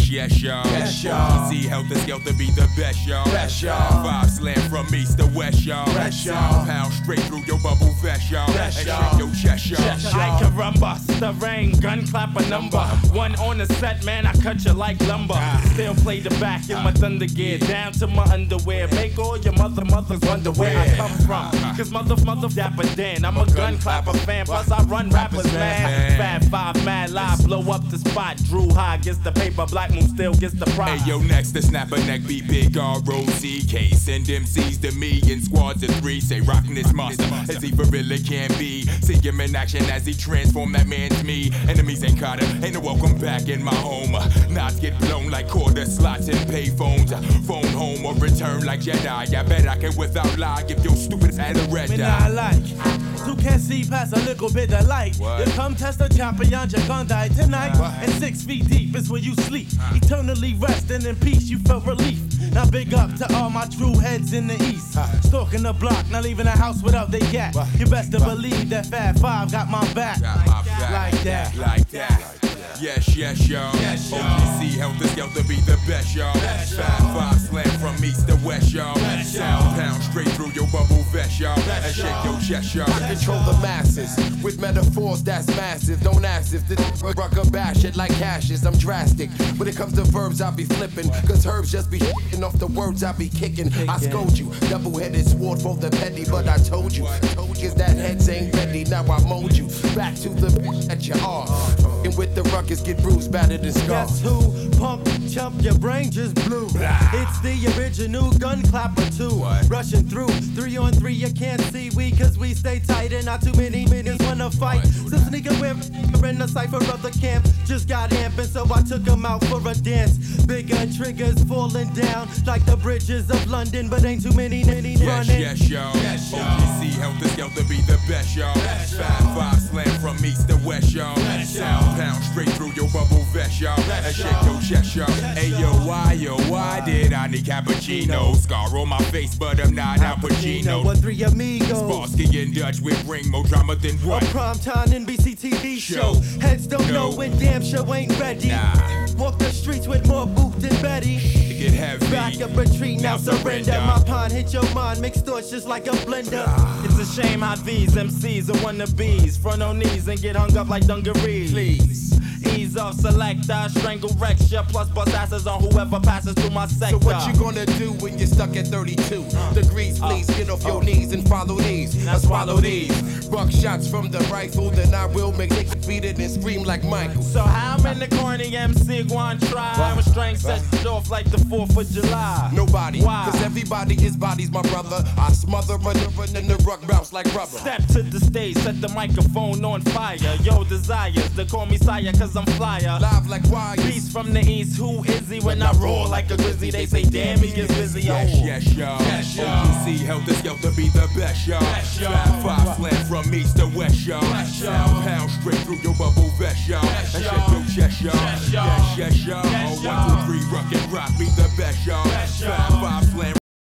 yes, y'all. Yes, y'all. See Heltah Skeltah be the best, y'all. Best, y'all. Five slam from east to west, y'all. Best, y'all. Pound straight through your bubble vest, y'all. Best, y'all. shake your chest, y'all. Chest, y'all. I can run bust the rain, gun clap a number. One on the set, man, I cut you like lumber. Still play the back in my thunder gear, down to my underwear. Make all your mother mothers wonder where I come from. Cause mother, mother, dapper Dan, I'm a gun clapper fan. Plus, I run rappers, man. Fab five, mad live, blow up the spot. Drew High gets the paper, Black Moon still gets the prize. Hey yo, next the snapper neck be big R-O-C-K. Send MCs to me in squads of three. Say rockin' this monster as he for really can be. See him in action as he transform that man to me. Enemies ain't caught him, ain't no welcome back in my home. Knots get blown like quarter slots and pay phones. Phone home or return like Jedi. I bet I can without lie give your stupid ass a red eye. like. Who can't see past a little bit of light? What? You come test the champion, you're gonna die tonight. And six feet deep is where you sleep. Eternally resting in peace, you felt relief. Now big up to all my true heads in the east. Stalking the block, not leaving the house without they gat. You best to believe that Fab Five got my back. Got my back. Like that. Like that. Yes, yes, y'all. Yes, y'all. OPC Heltah Skeltah be the best, y'all. Five, five slam from east to west, y'all. Sound pound straight through your bubble vest, y'all. And your y'all. I control the masses with metaphors that's massive. Don't ask if the rucker bash it like cashes. I'm drastic. When it comes to verbs, I be flipping. Cause herbs just be hitting off the words I be kicking. I scold you. Double headed sword for the petty, but I told you. Told you that heads ain't ready. Now I mold you. Back to the bitch that you are. And with the ruckus, get bruised, battered, and scarred. Guess who? Pump, chump, your brain just blew. It's the original gun clapper too. Rushing through, three on three, you can't see we cause we stay tight and not too many minutes wanna fight. So sneaking with in the cipher of the camp. Just got amping, so I took him out for a dance. Bigger triggers falling down like the bridges of London, but ain't too many, many Yes, running. yes, y'all. OPC Heltah Skeltah be the best, y'all. Five, five slam from east to west, y'all. Sound pound straight through your bubble vest, y'all. And shake your chest, y'all. Yo, why, yo, did I need cappuccino? Scar on my face, but I'm not Al Pacino. What three amigos? Starsky and Hutch with bring more drama than A what? primetime NBC TV show. Show. Heads don't No. know when damn show ain't ready. Nah. Walk the streets with more boot than Betty. It get heavy. Back up retreat, now Now surrender. surrender. My pond hit your mind, mixed thoughts just like a blender. Ah. It's a shame how these MCs are wannabes. Front on knees and get hung up like dungarees. Please. Ease off, select, I strangle ya. Plus, bust asses on whoever passes through my sector. So what you gonna do when you're stuck at 32 degrees? Uh. Please get off your uh. knees and follow these. Now swallow these. Buck shots from the rifle, then I will make niggas beat it and scream like Michael. So how many corny MC going try? When strength set off like the 4th of July. Nobody, Why? cause everybody is bodies, my brother. I smother, run, and the ruck bounce like rubber. Step to the stage, set the microphone on fire. Yo, desires to call me sire, cause I'm flyer. Live like wires. Beast from the east, who is he? When I roar like a grizzly, they say, damn, he gets busy. Yes, Oh. yes, y'all. OPC Heltah Skeltah be the best, y'all. Five, five slam from east to west, y'all. Sound pound straight through your bubble vest, y'all. And shake Yes, y'all. Yes, y'all. Yes, y'all. One, two, three, rock and rock. Be the best, y'all. Best, y'all.